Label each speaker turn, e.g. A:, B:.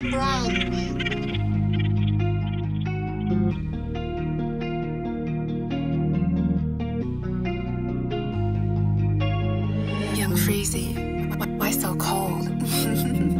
A: Right.
B: Young Freezy, why so cold?